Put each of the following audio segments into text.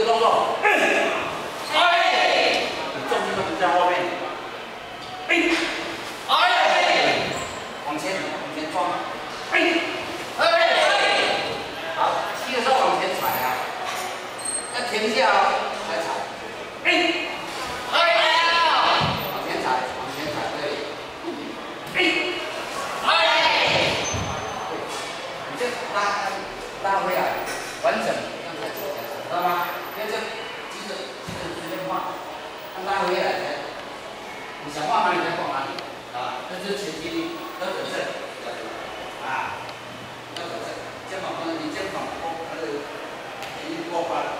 个动作，哎，你重心都不在后面，哎，哎，往前，往前撞，哎，哎，好，踢的时候往前踩啊，要停下哦，再踩，哎。拉回来，你想放哪里就放哪里，啊，这是前提要准正，啊，要准正，肩膀不能你肩膀过，还是已经过宽了，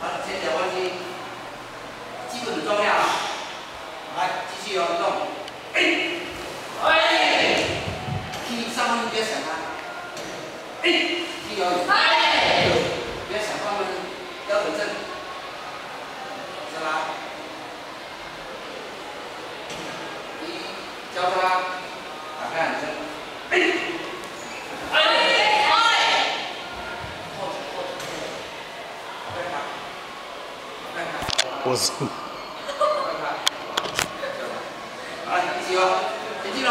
好，前脚弯膝，基本很重要，来，继续哦，动，哎，哎，踢上面别想啊，哎。哎，别想放了，标准正，是吧？一交叉，打开眼睛，哎，哎，哎，后后再看，我是，再看，来，一起哦，前进喽。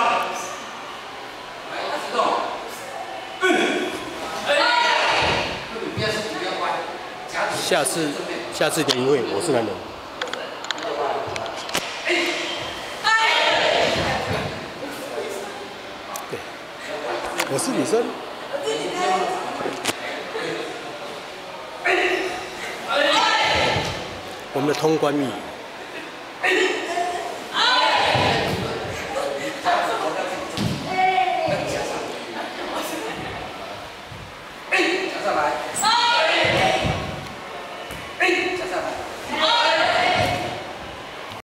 下次，下次点因为我是男人。我是女生。我们的通关密语。